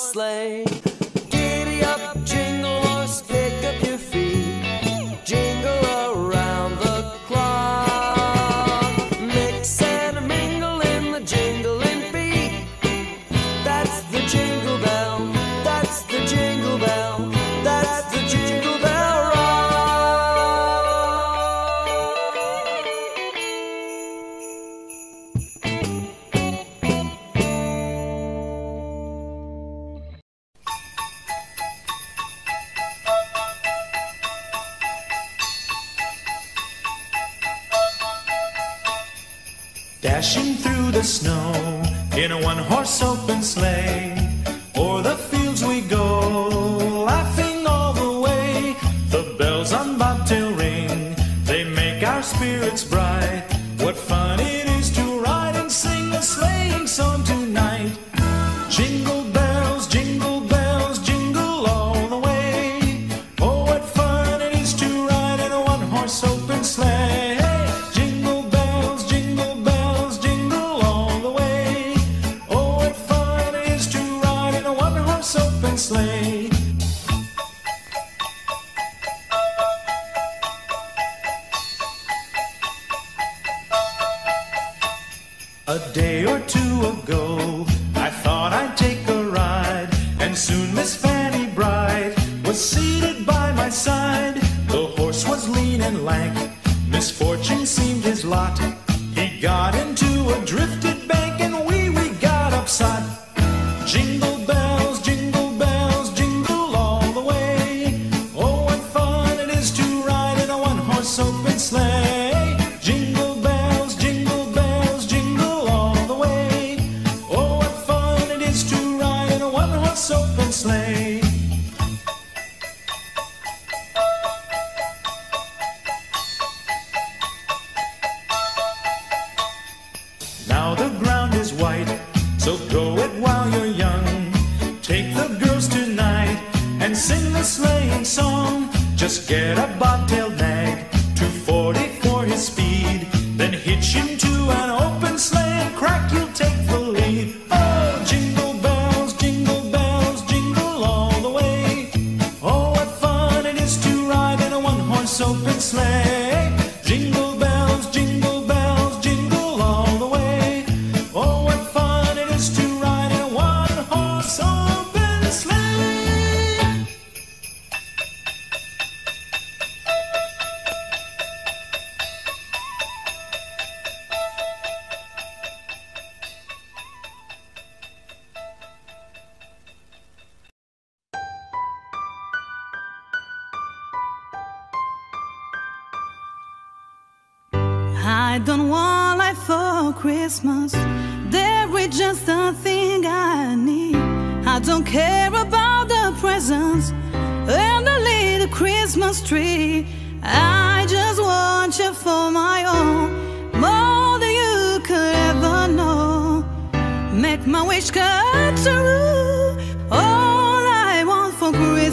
slave got into a drifted bank and we, we got upside. Jingle bells.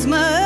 always.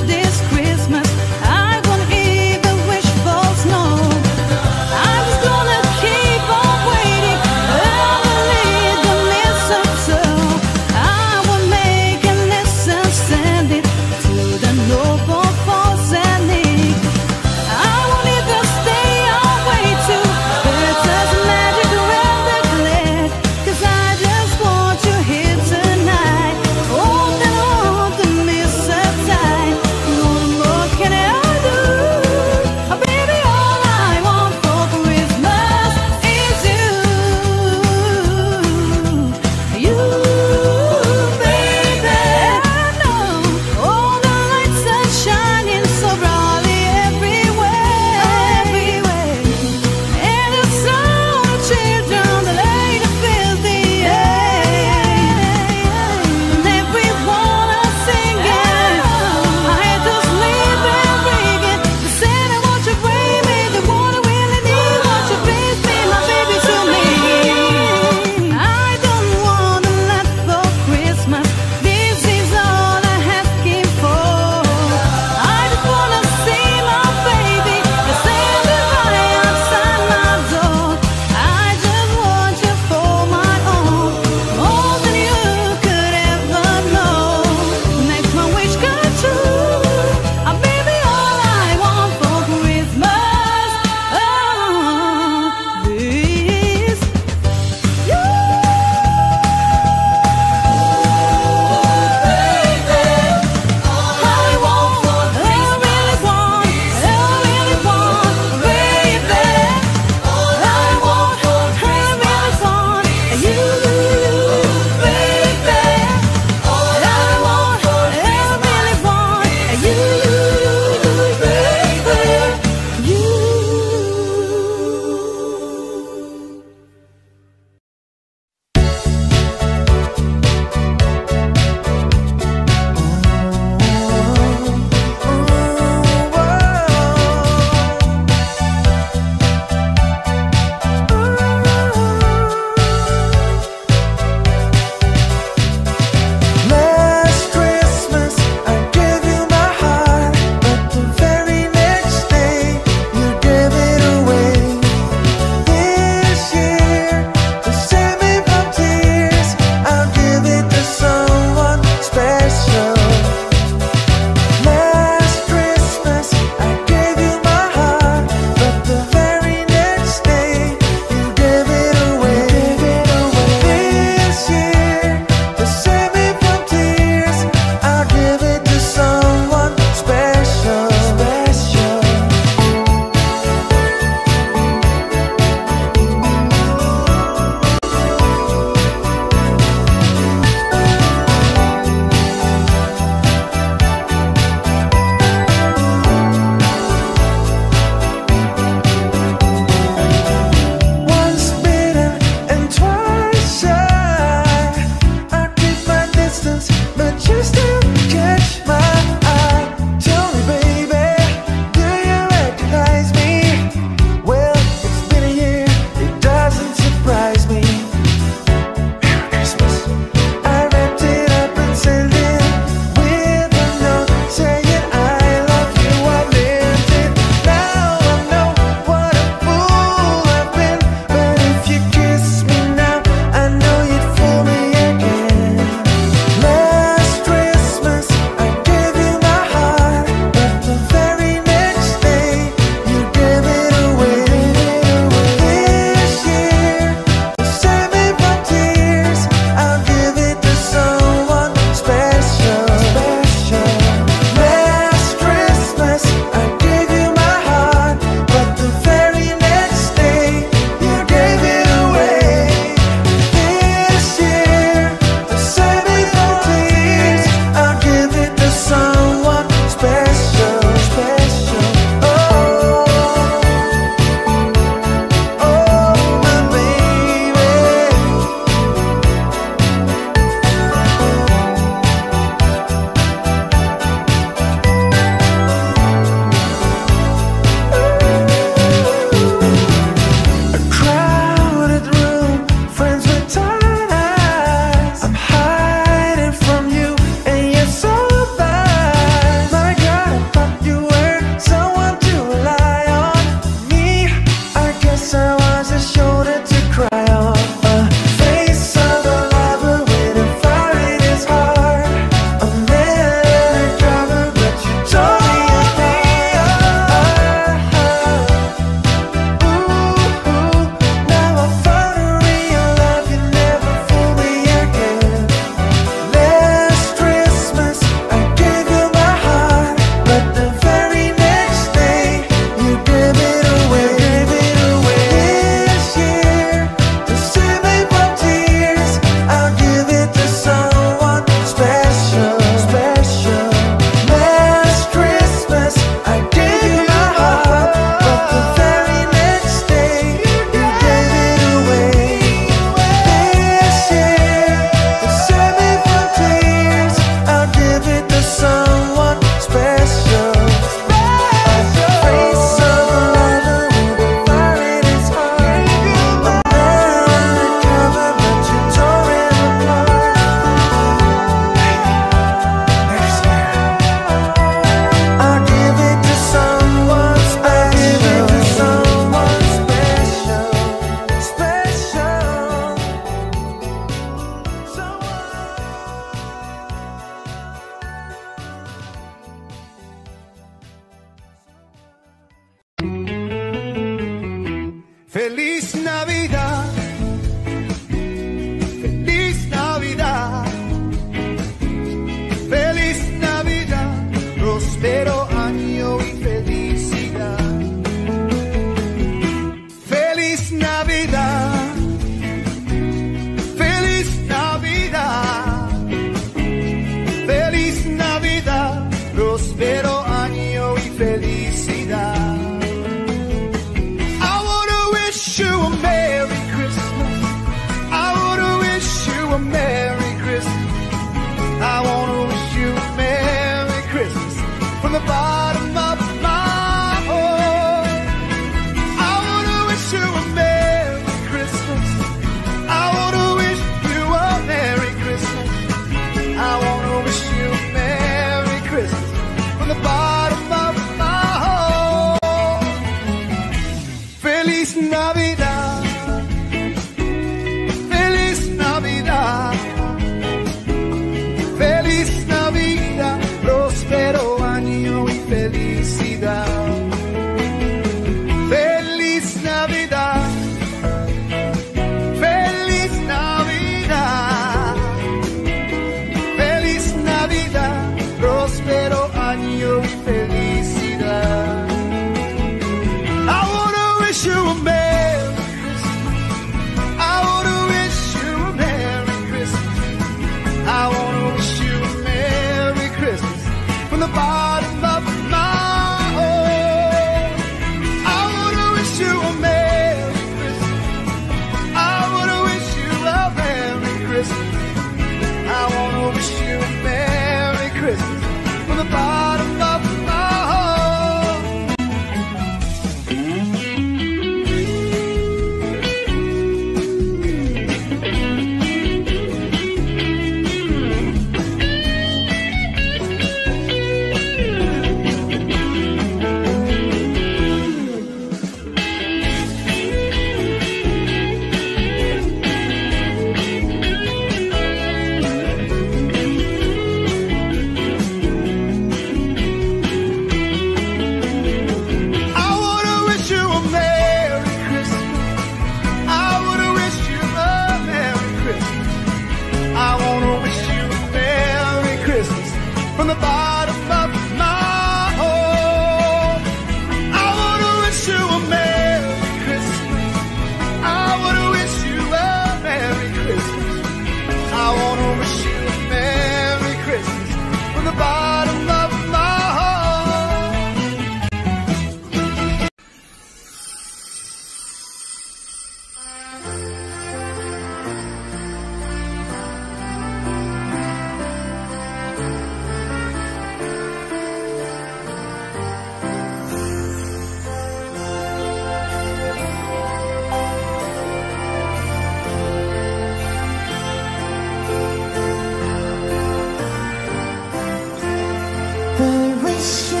We wish you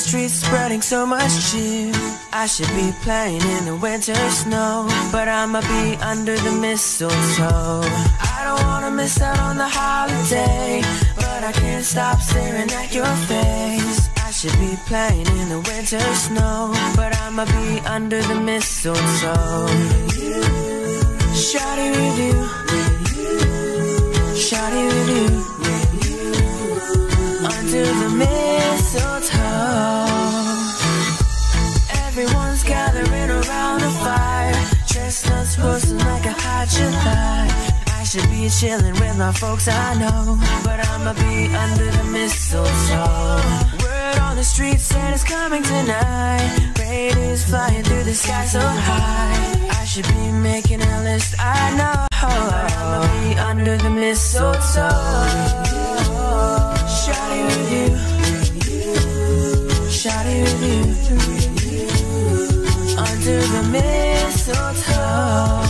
streets, spreading so much cheer. I should be playing in the winter snow, but I'ma be under the mistletoe. I don't wanna miss out on the holiday, but I can't stop staring at your face. I should be playing in the winter snow, but I'ma be under the mistletoe. Shawty with you, shawty with you, under the mistletoe. Chestnuts roasting like a hot July. I should be chilling with my folks I know, but I'ma be under the mistletoe. Word on the street said it's coming tonight. Raiders flying through the sky so high. I should be making a list, I know. But I'ma be under the mistletoe. Shawty with you, shawty with you, under the mistletoe. Shawty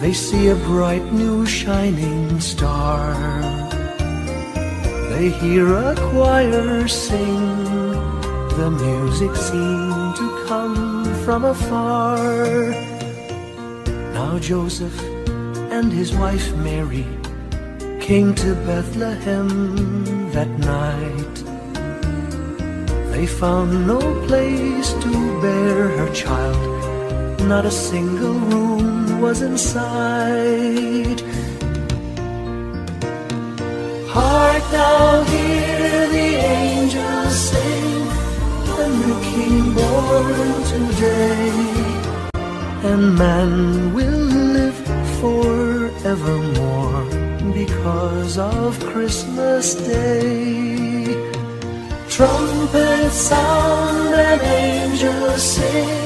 they see a bright new shining star. They hear a choir sing, the music seemed to come from afar. Now Joseph and his wife Mary came to Bethlehem that night. They found no place to bear her child, not a single room was in sight. Hark thou hear the angels sing, the new king born today, and man will live forevermore because of Christmas Day. Trumpets sound and angels sing.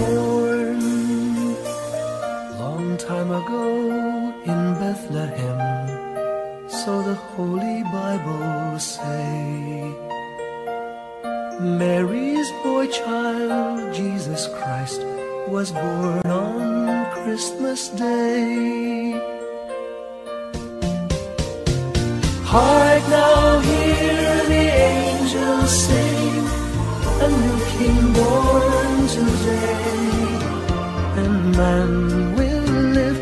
In Bethlehem, so the Holy Bible say. Mary's boy child, Jesus Christ, was born on Christmas Day. Hark now, hear the angels sing, a new king born today, and man will live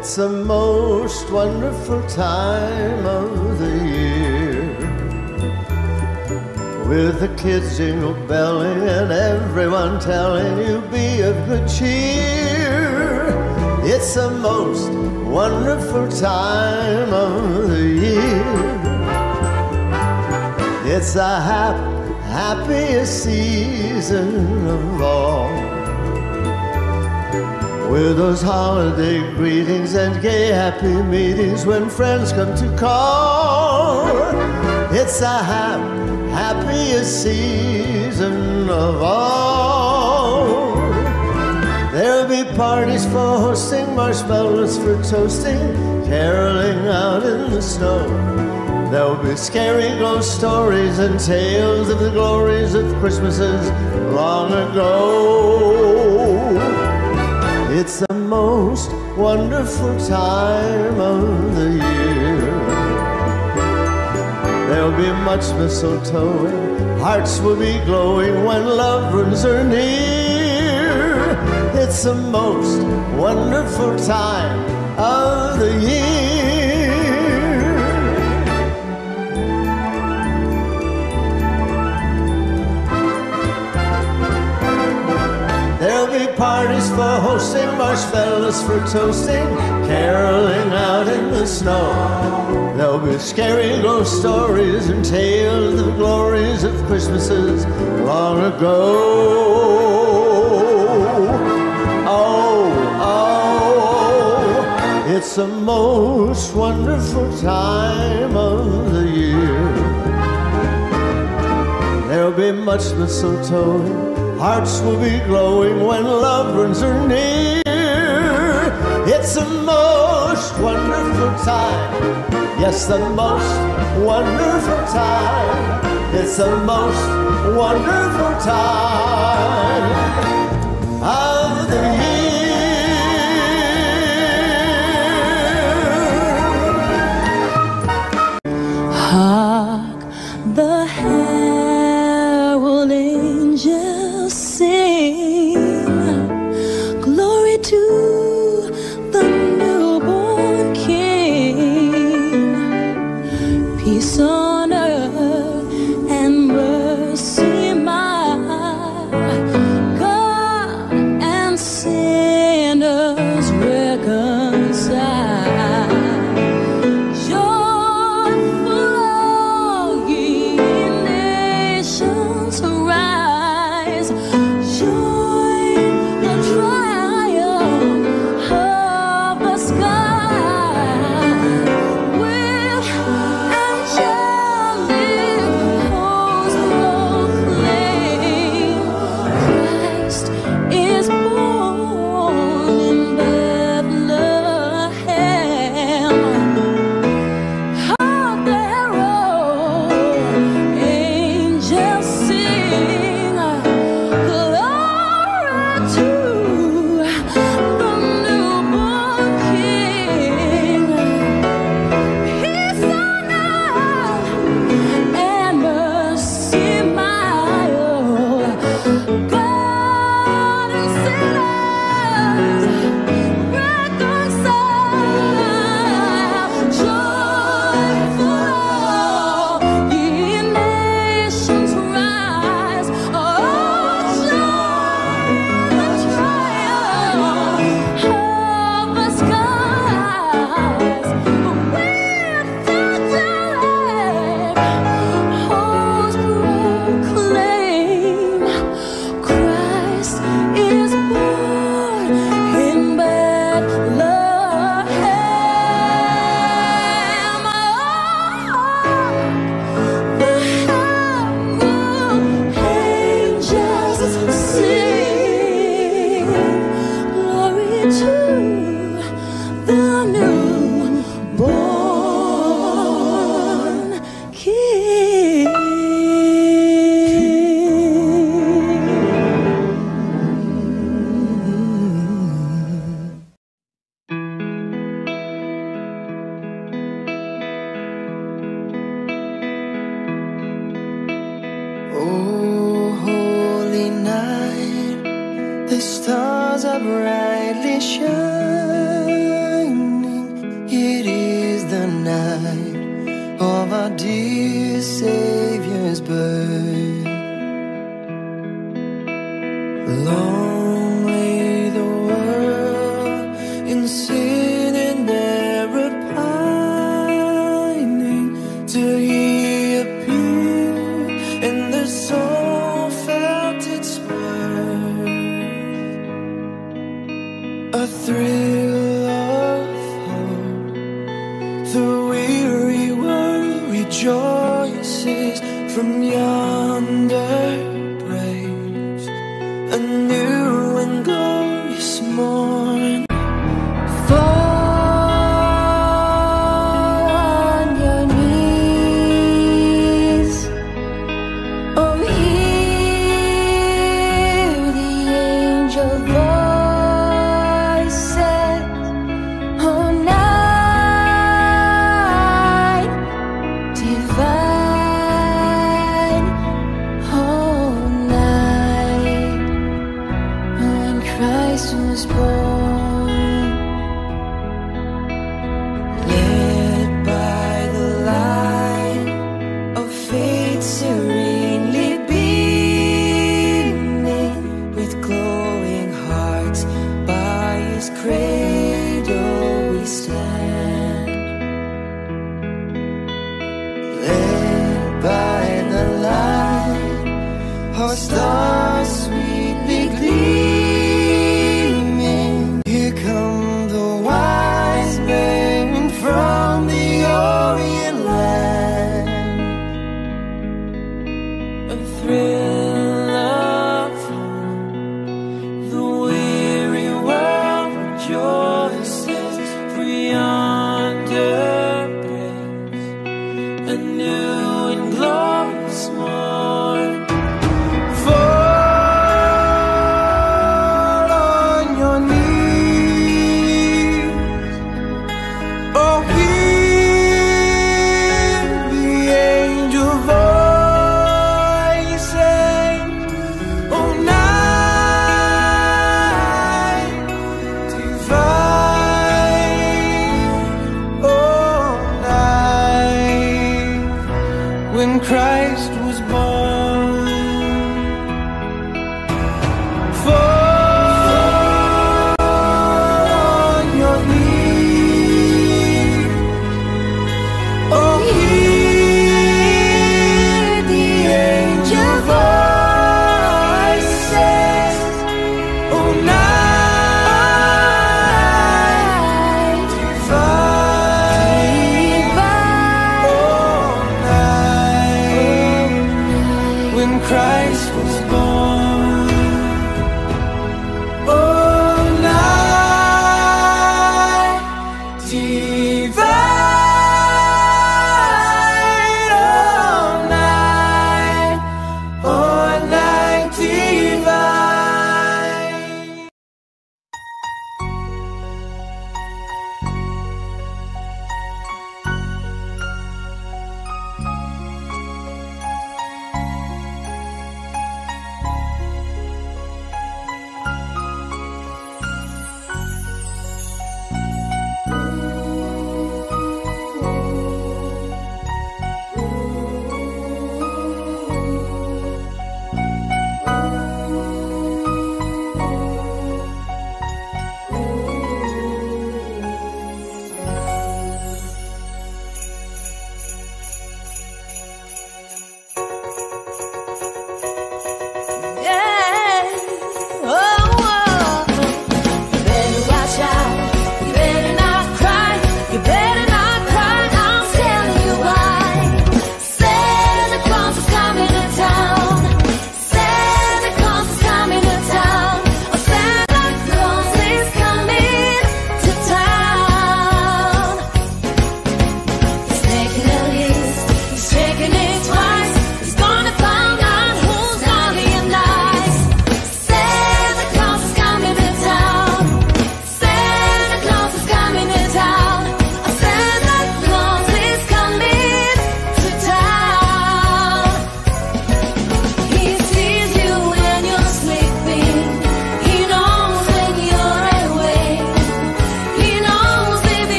It's the most wonderful time of the year. With the kids jingle belling and everyone telling you be of good cheer. It's the most wonderful time of the year. It's the hap- happiest season of all. With those holiday greetings and gay happy meetings when friends come to call. It's the hap- happiest season of all. There'll be parties for hosting, marshmallows for toasting, caroling out in the snow. There'll be scary ghost stories and tales of the glories of Christmases long ago. It's the most wonderful time of the year. There'll be much mistletoeing, hearts will be glowing when loved ones are near. It's the most wonderful time of the year. Parties for hosting, marshmallows for toasting, caroling out in the snow. There'll be scary ghost stories and tales of the glories of Christmases long ago. Oh, oh, it's the most wonderful time of the year. There'll be much mistletoe. Hearts will be glowing when loved ones are near. It's the most wonderful time. Yes, the most wonderful time. It's the most wonderful time of the year.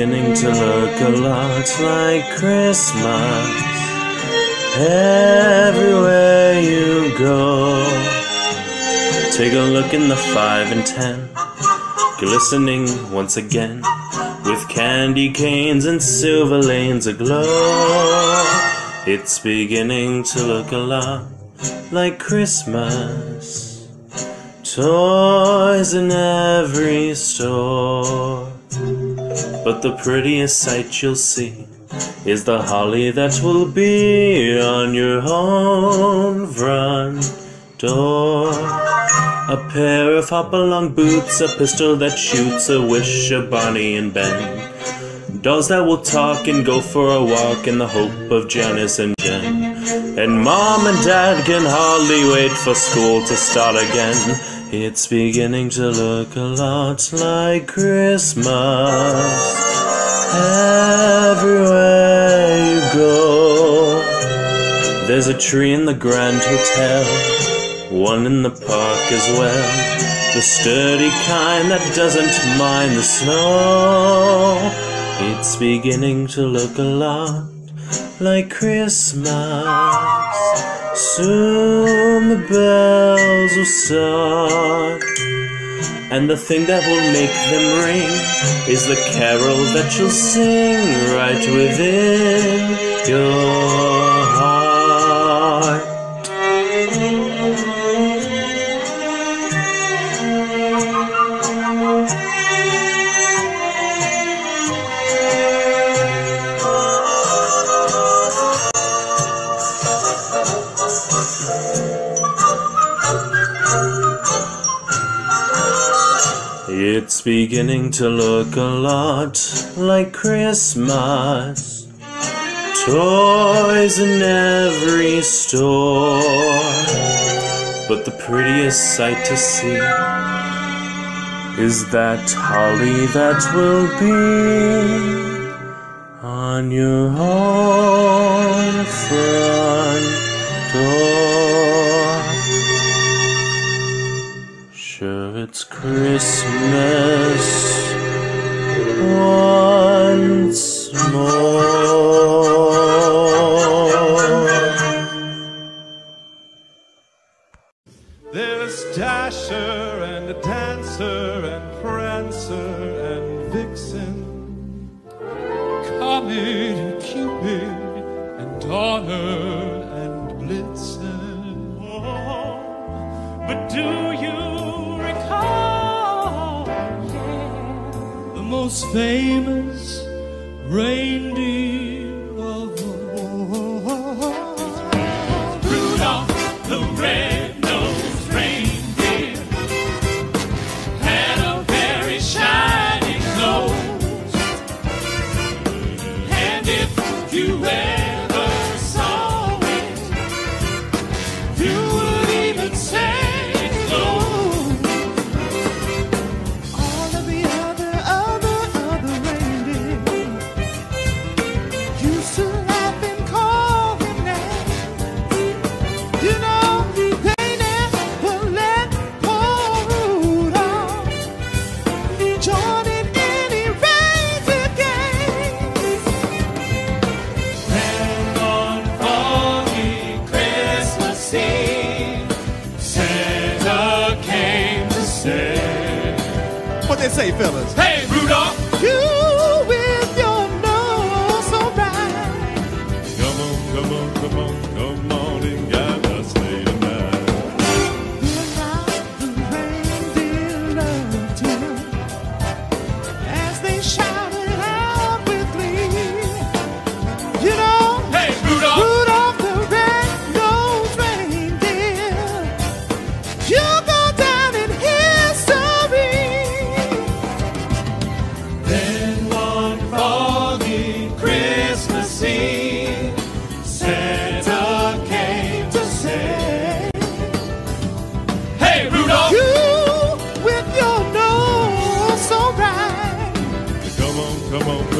Beginning to look a lot like Christmas everywhere you go. Take a look in the 5 and 10, glistening once again with candy canes and silver lanes aglow. It's beginning to look a lot like Christmas. Toys in every store. But the prettiest sight you'll see is the holly that will be on your own front door. A pair of hop-along boots, a pistol that shoots, a wish, a Barney and Ben. Dolls that will talk and go for a walk in the hope of Janice and Jen. And mom and dad can hardly wait for school to start again. It's beginning to look a lot like Christmas everywhere you go. There's a tree in the Grand Hotel, one in the park as well. The sturdy kind that doesn't mind the snow. It's beginning to look a lot like Christmas. Soon the bells will start. And the thing that will make them ring is the carol that you'll sing right within your Beginning to look a lot like Christmas. Toys in every store. But the prettiest sight to see is that holly that will be on your own front door. Christmas once more. There's Dasher and a Dancer and Prancer and Vixen, Comet and Cupid and Donner and Blitzen. Oh, but do you most famous reindeer say, fellas?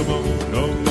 On, come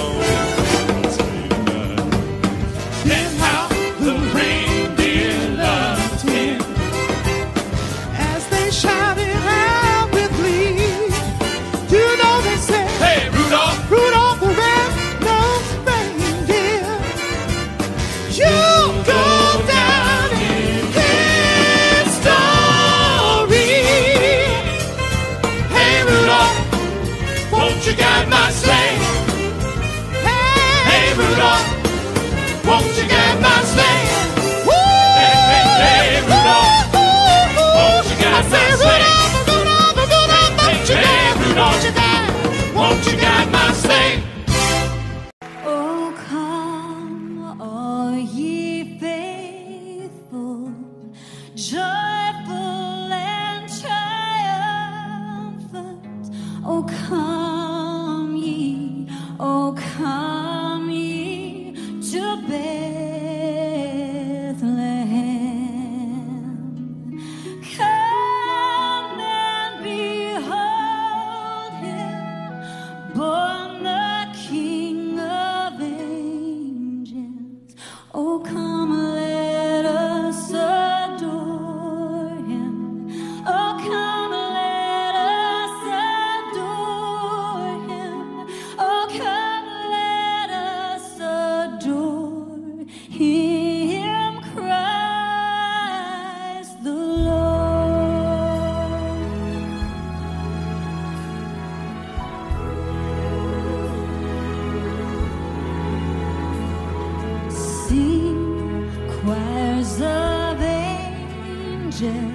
angel.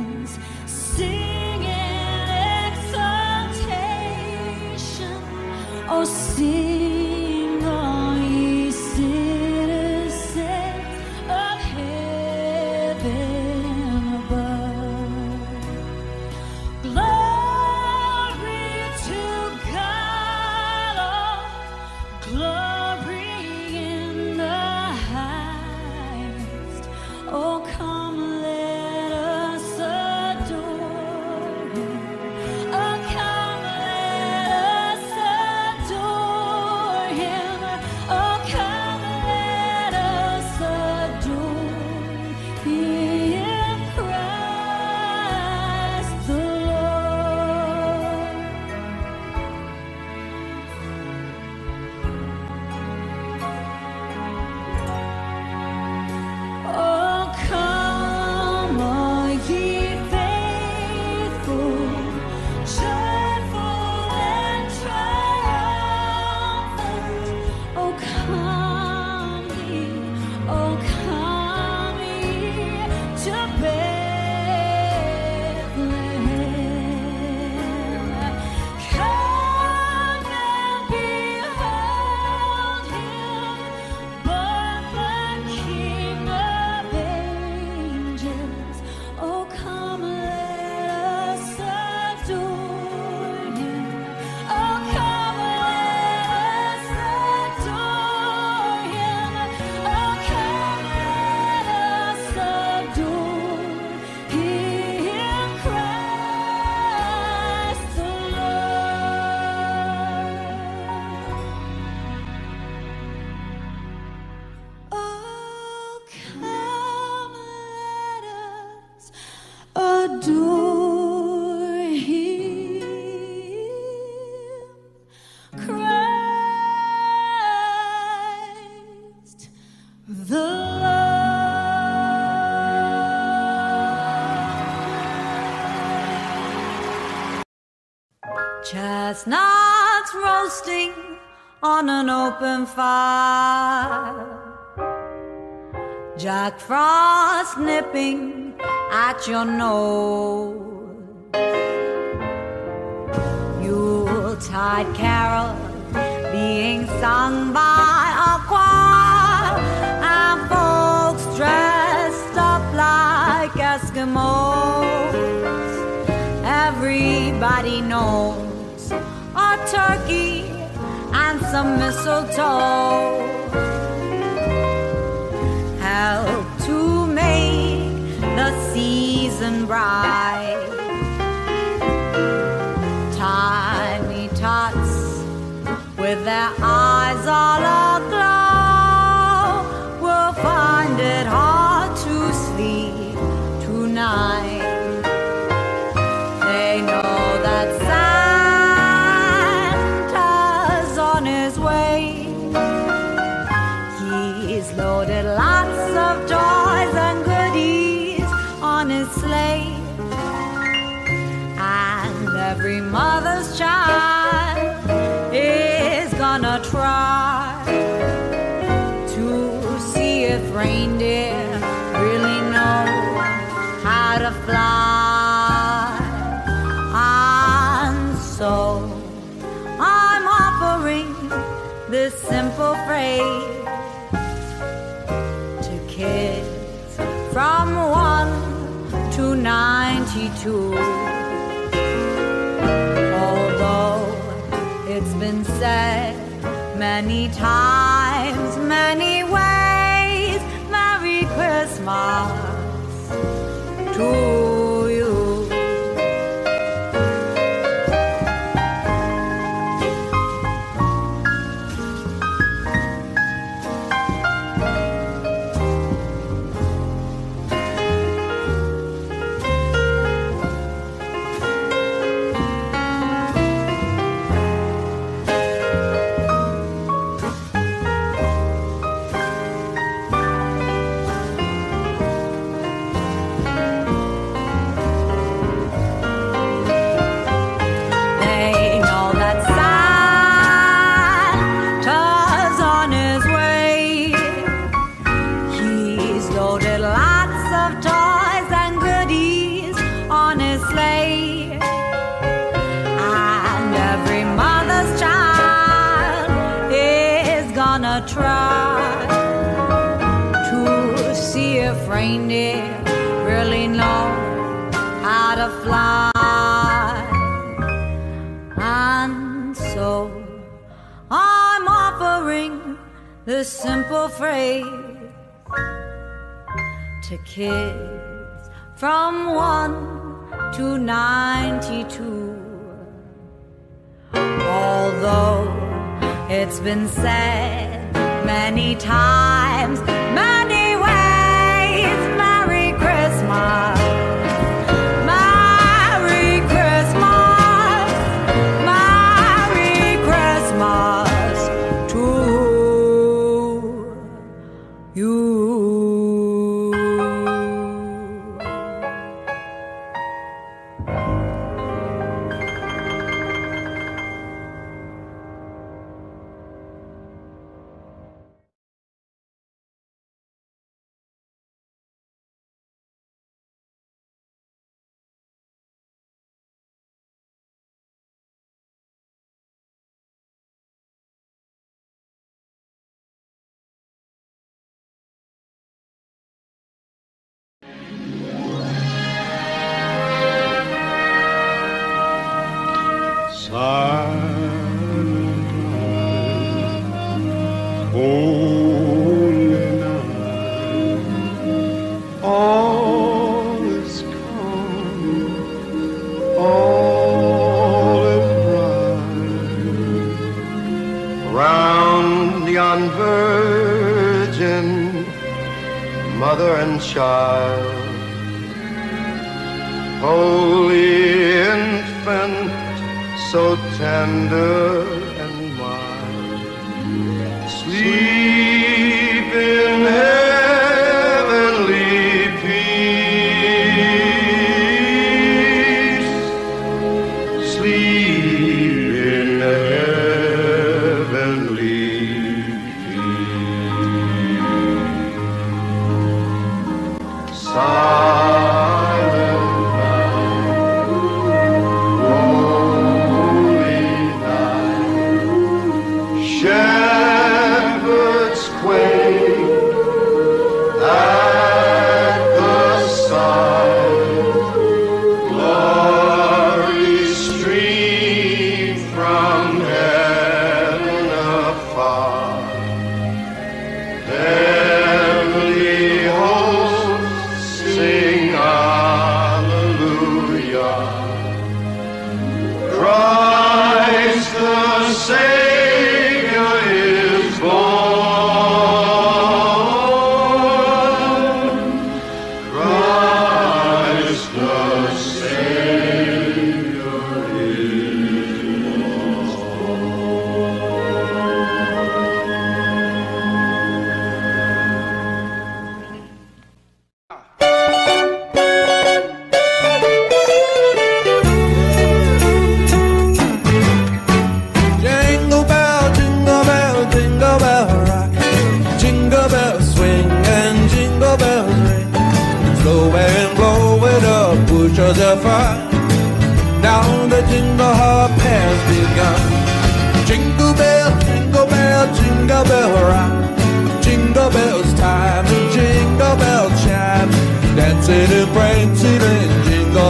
chestnuts roasting on an open fire. Jack Frost nipping at your nose. Yuletide carol being sung by a choir and folks dressed up like Eskimos. Everybody knows some mistletoe help to make the season bright. Tiny tots with their eyes all every mother's child is gonna try to see if reindeer really know how to fly. And so I'm offering this simple phrase to kids from one to 92. many times, many ways. Merry Christmas to the simple phrase to kids from one to ninety two. Although it's been said many times.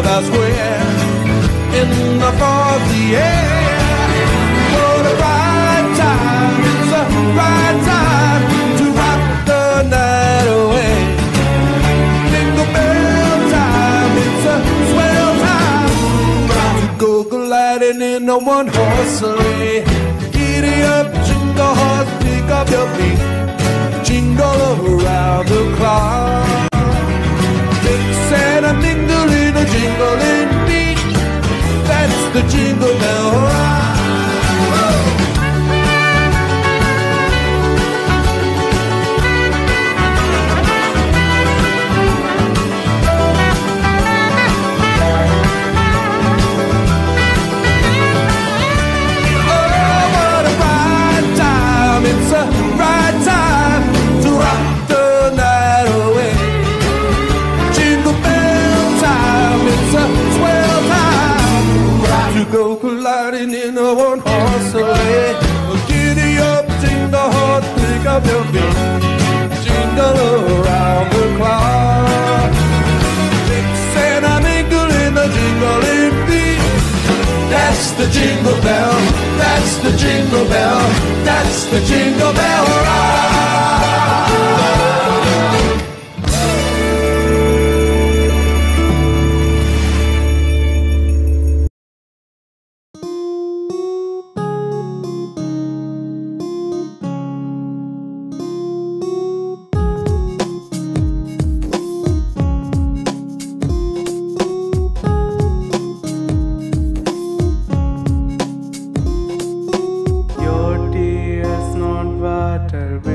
Our square in the foggy air. What a right time, it's a right time to rock the night away. Jingle bell time, it's a swell time to go gliding in a one horse sleigh. Giddy up, jingle horse, pick up your feet, jingle around the clock. And a mingle in a jingling beat. That's the jingle bell in a one horse sleigh. Giddy up, jingle horse, pick up your feet, jingle around the clock. Mix and a mingle in the jingling beat. That's the jingle bell, that's the jingle bell, that's the jingle bell rock. after